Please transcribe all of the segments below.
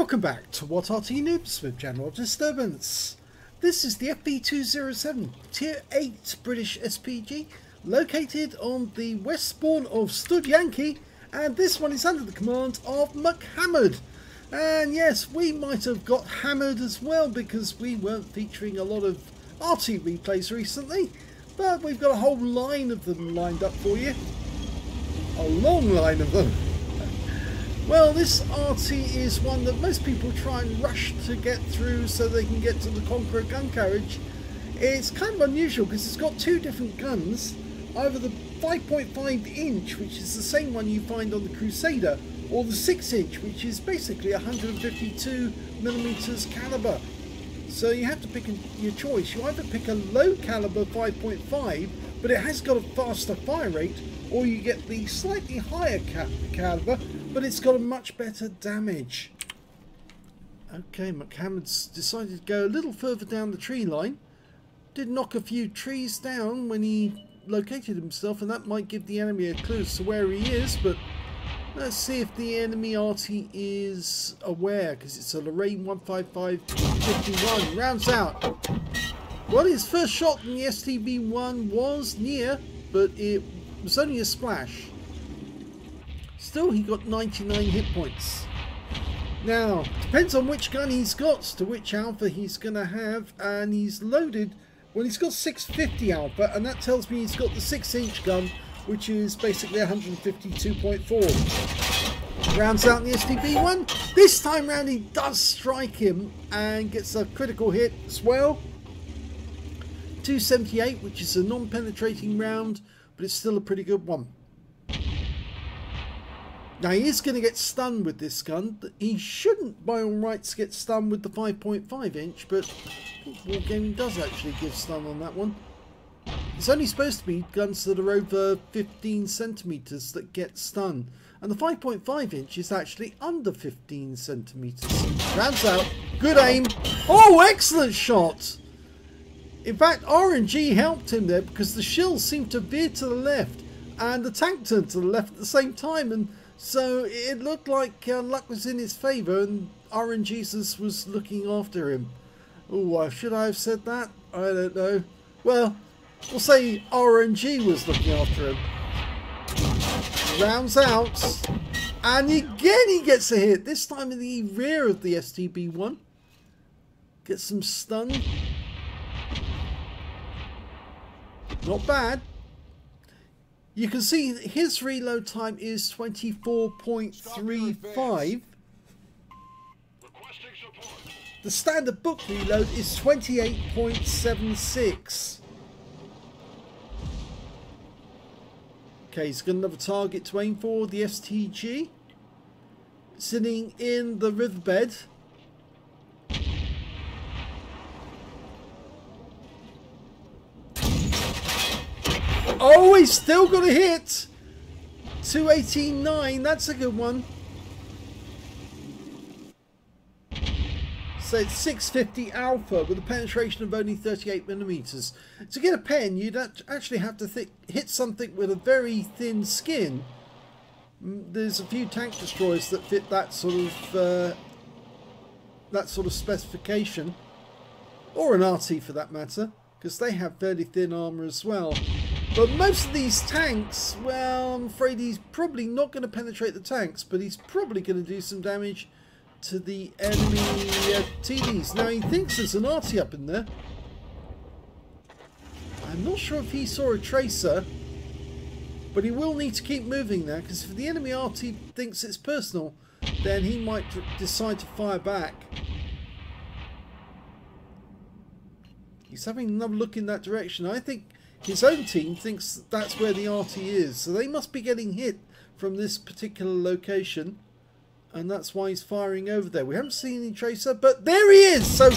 Welcome back to WOT Arty Noobs with General Disturbance. This is the FV207 Tier 8 British SPG located on the west spawn of Studzianki and this one is under the command of McHammered. And yes, we might have got hammered as well because we weren't featuring a lot of arty replays recently but we've got a whole line of them lined up for you. A long line of them. Well, this arty is one that most people try and rush to get through so they can get to the Conqueror gun carriage. It's kind of unusual because it's got two different guns, either the 5.5 inch, which is the same one you find on the Crusader, or the 6 inch, which is basically 152 millimeters caliber. So you have to pick your choice. You either pick a low caliber 5.5, but it has got a faster fire rate, or you get the slightly higher caliber but it's got a much better damage. Okay, McHammered's decided to go a little further down the tree line. Did knock a few trees down when he located himself, and that might give the enemy a clue as to where he is, but let's see if the enemy arty is aware, because it's a Lorraine 155-51. Rounds out. Well, his first shot in the STB-1 was near, but it was only a splash. Still, he got 99 hit points. Now, depends on which gun he's got, to which alpha he's going to have, and he's loaded, well, he's got 650 alpha, and that tells me he's got the 6-inch gun, which is basically 152.4. Rounds out the STB one. This time round, he does strike him and gets a critical hit as well. 278, which is a non-penetrating round, but it's still a pretty good one. Now he is going to get stunned with this gun. He shouldn't by all rights get stunned with the 5.5 inch, but Wargaming does actually give stun on that one. It's only supposed to be guns that are over 15 centimeters that get stun. And the 5.5 inch is actually under 15 centimeters. Rounds out. Good aim. Oh, excellent shot. In fact, RNG helped him there because the shells seemed to veer to the left and the tank turned to the left at the same time and so it looked like uh, luck was in his favour and RNGesus was looking after him. Oh, should I have said that? I don't know. Well, we'll say RNG was looking after him. Rounds out. And again he gets a hit. This time in the rear of the STB-1. Gets some stun. Not bad. You can see his reload time is 24.35. The standard book reload is 28.76. Okay, he's got another target to aim for, the STG. Sitting in the riverbed. Oh, he's still got a hit. 289. That's a good one. So it's 650 alpha with a penetration of only 38 millimeters. To get a pen, you'd actually have to hit something with a very thin skin. Mm, there's a few tank destroyers that fit that sort of uh, that sort of specification, or an arty for that matter, because they have fairly thin armor as well. But most of these tanks, well, I'm afraid he's probably not going to penetrate the tanks, but he's probably going to do some damage to the enemy uh, TDs. Now, he thinks there's an arty up in there. I'm not sure if he saw a tracer, but he will need to keep moving now, because if the enemy arty thinks it's personal, then he might decide to fire back. He's having another look in that direction. I think his own team thinks that's where the arty is, so they must be getting hit from this particular location, and that's why he's firing over there. We haven't seen any tracer, but there he is! So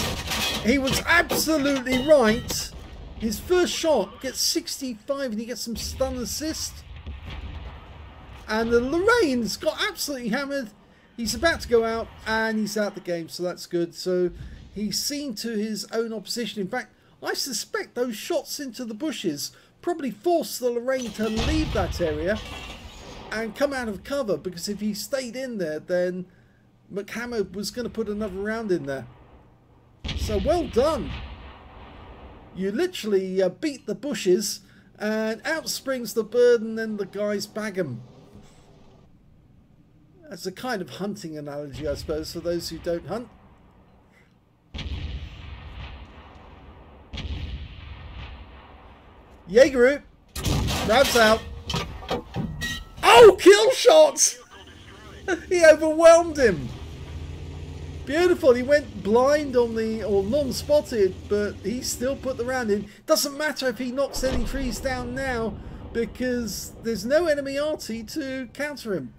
he was absolutely right. His first shot gets 65 and he gets some stun assist. And the Lorraine's got absolutely hammered. He's about to go out and he's out the game, so that's good. So he's seen to his own opposition. In fact, I suspect those shots into the bushes probably forced the Lorraine to leave that area and come out of cover because if he stayed in there then McHammer was going to put another round in there. So well done. You literally uh, beat the bushes and out springs the bird and then the guys bag him. That's a kind of hunting analogy, I suppose, for those who don't hunt. Jaegeru, grabs out. Oh, kill shot! he overwhelmed him. Beautiful. He went blind on the, or non-spotted, but he still put the round in. Doesn't matter if he knocks any trees down now, because there's no enemy arty to counter him.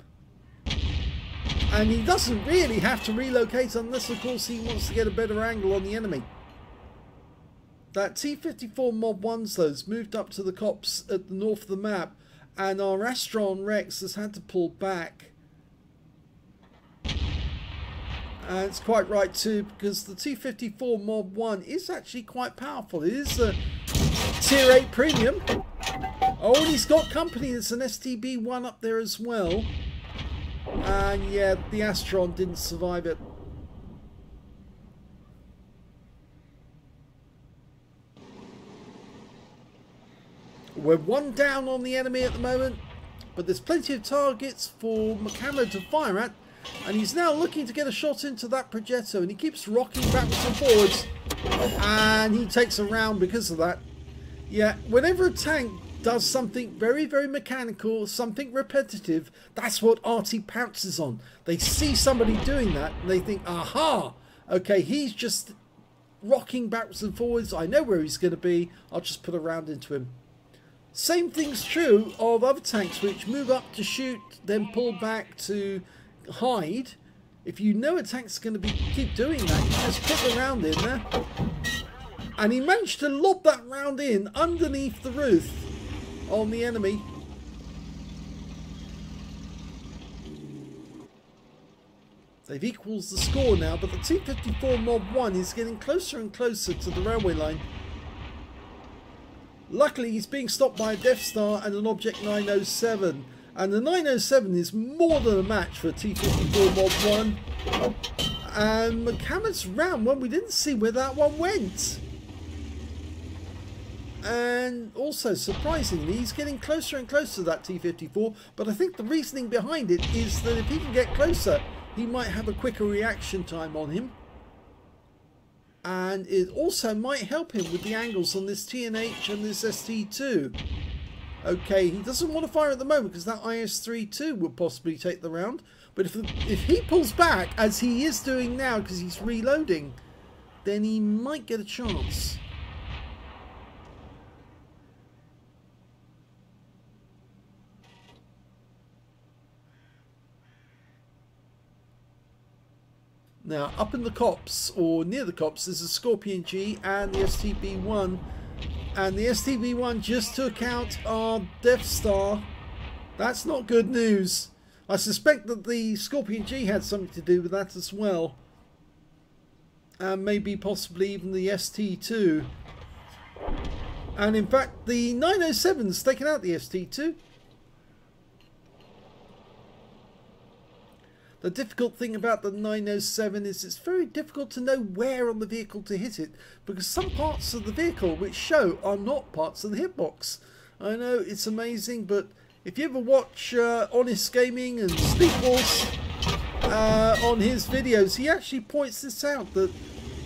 And he doesn't really have to relocate unless, of course, he wants to get a better angle on the enemy. That T-54 Mod 1's, though, has moved up to the copse at the north of the map, and our Astron Rex has had to pull back and it's quite right too because the T54 Mod 1 is actually quite powerful. It is a tier 8 premium. Oh, and he's got company. There's an STB1 up there as well. And yeah, the Astron didn't survive it. We're one down on the enemy at the moment, but there's plenty of targets for McHammer to fire at. And he's now looking to get a shot into that Progetto. And he keeps rocking backwards and forwards. And he takes a round because of that. Yeah, whenever a tank does something very, very mechanical, something repetitive, that's what Arty pounces on. They see somebody doing that and they think, aha, okay, he's just rocking backwards and forwards. I know where he's going to be. I'll just put a round into him. Same thing's true of other tanks which move up to shoot, then pull back to hide, if you know a tank's going to be keep doing that, you just put the round in there. And he managed to lob that round in underneath the roof on the enemy. They've equals the score now, but the T-54 Mod 1 is getting closer and closer to the railway line. Luckily, he's being stopped by a Death Star and an Object 907. And the 907 is more than a match for T54 Mod 1. And McHammer's round one, we didn't see where that one went. And also, surprisingly, he's getting closer and closer to that T54. But I think the reasoning behind it is that if he can get closer, he might have a quicker reaction time on him. And it also might help him with the angles on this TNH and this ST2. Okay, he doesn't want to fire at the moment because that IS-3-II would possibly take the round. But if, if he pulls back, as he is doing now because he's reloading, then he might get a chance. Now, up in the copse, or near the copse, there's a Scorpion G and the STB-1 and the STB-1 just took out our Death Star. That's not good news. I suspect that the Scorpion G had something to do with that as well. And maybe possibly even the ST2. And in fact, the 907's taken out the ST2. The difficult thing about the 907 is it's very difficult to know where on the vehicle to hit it because some parts of the vehicle which show are not parts of the hitbox. I know it's amazing but if you ever watch uh, Honest Gaming and Speedballs uh, on his videos he actually points this out that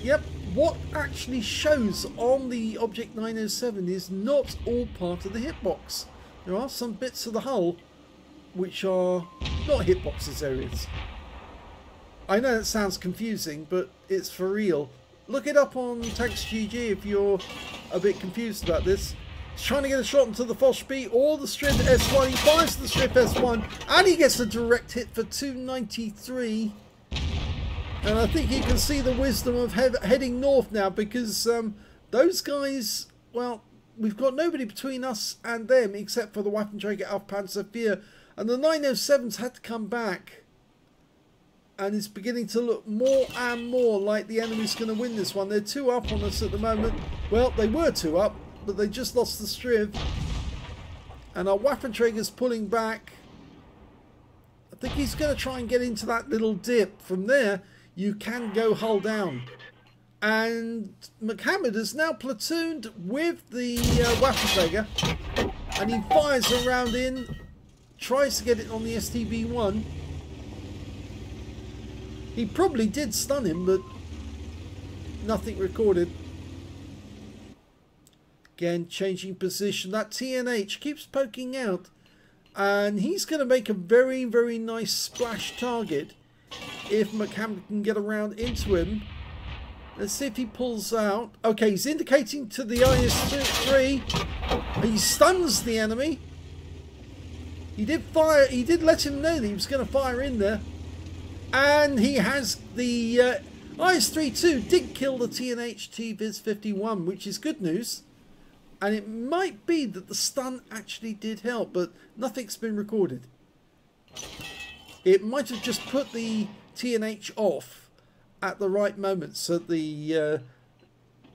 yep what actually shows on the Object 907 is not all part of the hitbox. There are some bits of the hull which are not hitboxes areas. I know that sounds confusing, but it's for real. Look it up on TanksGG if you're a bit confused about this. He's trying to get a shot into the Foch-B or the Strv S1. He fires the Strv S1 and he gets a direct hit for 293. And I think you can see the wisdom of he heading north now because um, those guys, well, we've got nobody between us and them except for the Waffenträger auf Panzer IV and the 907s had to come back. And it's beginning to look more and more like the enemy's going to win this one. They're two up on us at the moment. Well, they were two up, but they just lost the Striv. And our Waffenträger's pulling back. I think he's going to try and get into that little dip. From there, you can go hull down. And Mohammed is now platooned with the uh, Waffenträger. And he fires a round in. Tries to get it on the STB-1. He probably did stun him, but nothing recorded. Again, changing position. That TNH keeps poking out. And he's going to make a very, very nice splash target if McCam can get around into him. Let's see if he pulls out. Okay, he's indicating to the IS-3. He stuns the enemy. He did fire. He did let him know that he was going to fire in there. And he has the uh, IS-3-II did kill the TNH T-Viz 51, which is good news. And it might be that the stun actually did help, but nothing's been recorded. It might have just put the TNH off at the right moment so the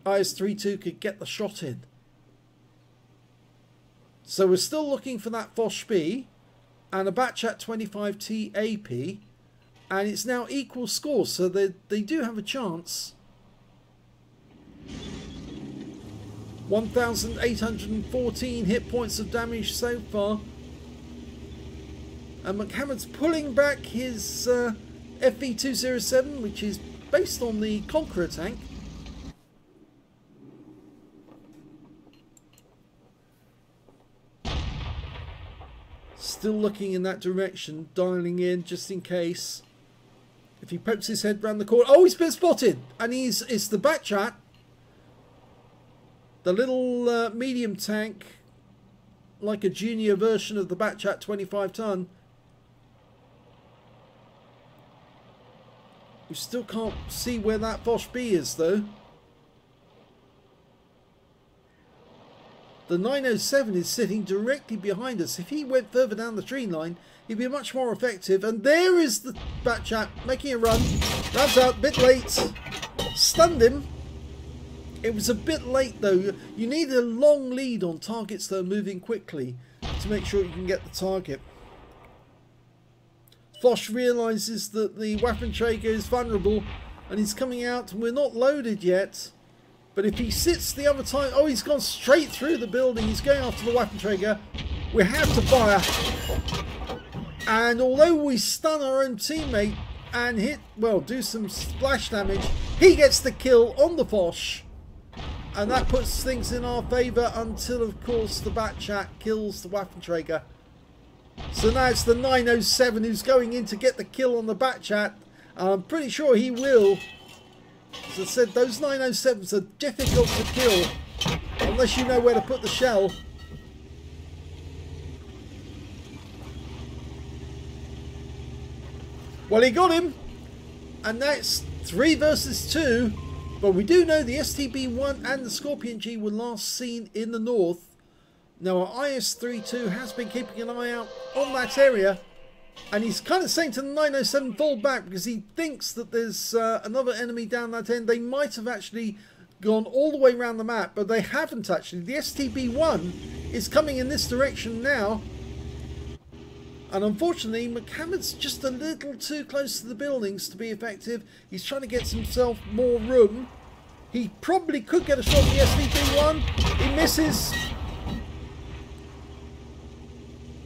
uh, IS-3-II could get the shot in. So we're still looking for that Foch B and a Batchat 25T AP and it's now equal scores so they, they do have a chance. 1,814 hit points of damage so far. And Mohammed's pulling back his uh, FV207 which is based on the Conqueror tank. Still looking in that direction, dialing in just in case. If he pokes his head round the corner. Oh, he's been spotted! And he's it's the Batchat. The little uh, medium tank, like a junior version of the Batchat 25 ton. You still can't see where that Foch B is though. The 907 is sitting directly behind us. If he went further down the tree line, he'd be much more effective. And there is the Batchat making a run. Runs out, bit late. Stunned him. It was a bit late though. You need a long lead on targets that are moving quickly to make sure you can get the target. Foch realises that the Waffenträger is vulnerable and he's coming out and we're not loaded yet. But if he sits the other time... Oh, he's gone straight through the building. He's going after the Waffenträger. We have to fire. And although we stun our own teammate and hit... Well, do some splash damage, he gets the kill on the Foch. And that puts things in our favour until, of course, the Batchat kills the Waffenträger. So now it's the 907 who's going in to get the kill on the Batchat. And I'm pretty sure he will. As I said, those 907s are difficult to kill unless you know where to put the shell. Well, he got him. And that's three versus two. But we do know the STB-1 and the Scorpion G were last seen in the north. Now our IS-3-II has been keeping an eye out on that area and he's kind of saying to the 907 fall back because he thinks that there's uh, another enemy down that end. They might have actually gone all the way around the map but they haven't actually. The STB-1 is coming in this direction now and unfortunately Mohammed's just a little too close to the buildings to be effective. He's trying to get himself more room. He probably could get a shot at the STB-1. He misses.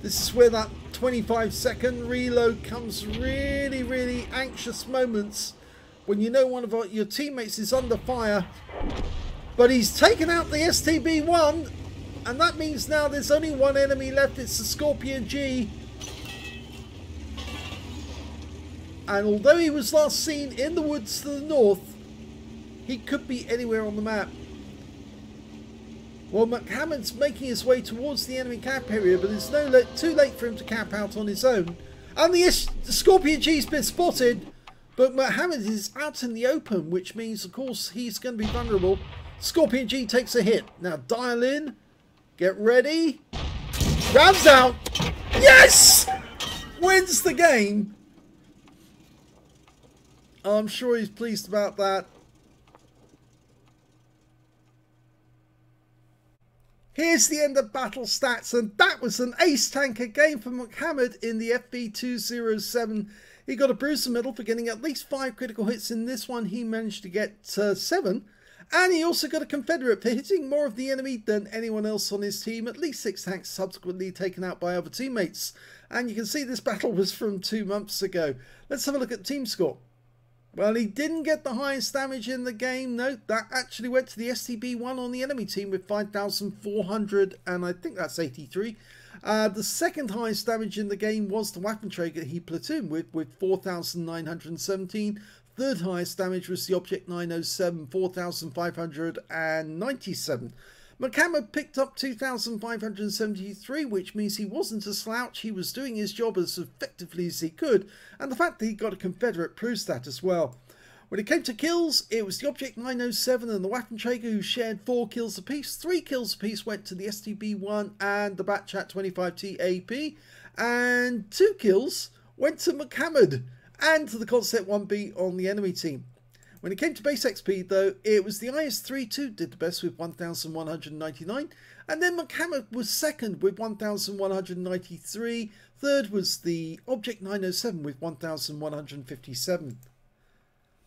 This is where that 25 second reload comes really, really anxious moments when you know one of your teammates is under fire. But he's taken out the STB-1 and that means now there's only one enemy left. It's the Scorpion G. And although he was last seen in the woods to the north, he could be anywhere on the map. Well, Mohammed's making his way towards the enemy camp area, but it's no late, too late for him to camp out on his own. And the, the Scorpion G's been spotted, but Mohammed is out in the open, which means, of course, he's going to be vulnerable. Scorpion G takes a hit. Now dial in, get ready, grabs out, yes! Wins the game. I'm sure he's pleased about that. Here's the end of battle stats, and that was an ace tanker game for Muhammad in the FV207. He got a Bruiser medal for getting at least five critical hits. In this one, he managed to get uh, seven. And he also got a Confederate for hitting more of the enemy than anyone else on his team. At least six tanks subsequently taken out by other teammates. And you can see this battle was from two months ago. Let's have a look at team score. Well, he didn't get the highest damage in the game. No, that actually went to the STB-1 on the enemy team with 5,400 and I think that's 83. Uh, the second highest damage in the game was the Waffenträger he platooned with, with 4,917. Third highest damage was the Object 907, 4,597. McHammer picked up 2,573, which means he wasn't a slouch. He was doing his job as effectively as he could, and the fact that he got a Confederate proves that as well. When it came to kills, it was the Object 907 and the Waffenträger who shared 4 kills apiece. 3 kills apiece went to the STB-1 and the Batchat 25T AP, and 2 kills went to McHammered and to the Concept 1B on the enemy team. When it came to base XP, though, it was the IS-3-II did the best with 1,199, and then McHammer was second with 1,193. Third was the Object 907 with 1,157.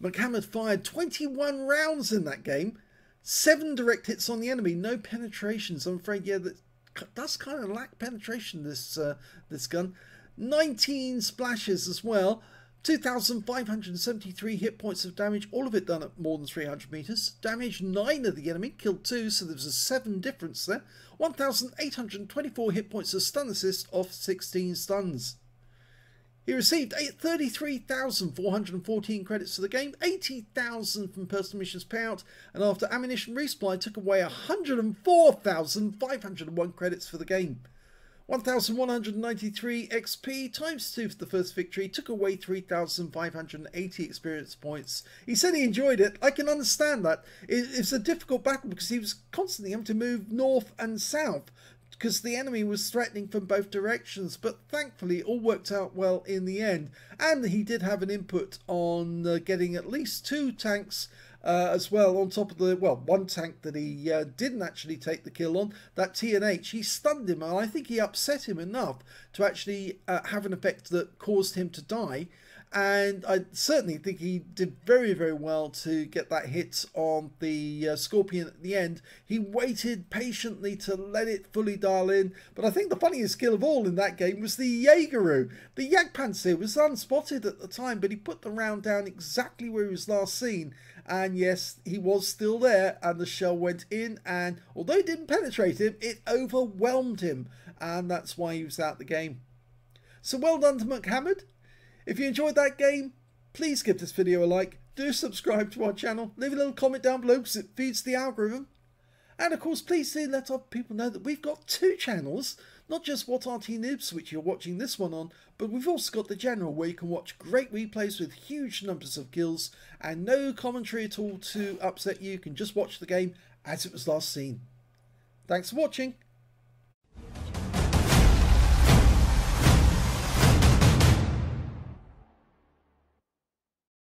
McHammer fired 21 rounds in that game, seven direct hits on the enemy, no penetrations. I'm afraid, yeah, that does kind of lack penetration. This uh, this gun, 19 splashes as well. 2,573 hit points of damage, all of it done at more than 300 metres. Damaged 9 of the enemy, killed 2, so there was a 7 difference there. 1,824 hit points of stun assist off 16 stuns. He received 33,414 credits for the game, 80,000 from personal missions payout, and after ammunition resupply took away 104,501 credits for the game. 1193 XP times 2 for the first victory took away 3580 experience points. He said he enjoyed it. I can understand that. It's a difficult battle because he was constantly having to move north and south because the enemy was threatening from both directions. But thankfully, it all worked out well in the end. And he did have an input on uh, getting at least two tanks uh, as well on top of the well one tank that he uh, didn't actually take the kill on that TNH he stunned him and I think he upset him enough to actually uh, have an effect that caused him to die and I certainly think he did very, very well to get that hit on the uh, Scorpion at the end. He waited patiently to let it fully dial in, but I think the funniest skill of all in that game was the Jaegeru. The Jagdpanzer was unspotted at the time, but he put the round down exactly where he was last seen, and yes, he was still there, and the shell went in, and although it didn't penetrate him, it overwhelmed him, and that's why he was out the game. So well done to McHammered. If you enjoyed that game, please give this video a like, do subscribe to our channel, leave a little comment down below because it feeds the algorithm. And of course, please do let other people know that we've got two channels, not just WOT Arty Noobs, which you're watching this one on, but we've also got the general where you can watch great replays with huge numbers of kills and no commentary at all to upset you. You can just watch the game as it was last seen. Thanks for watching.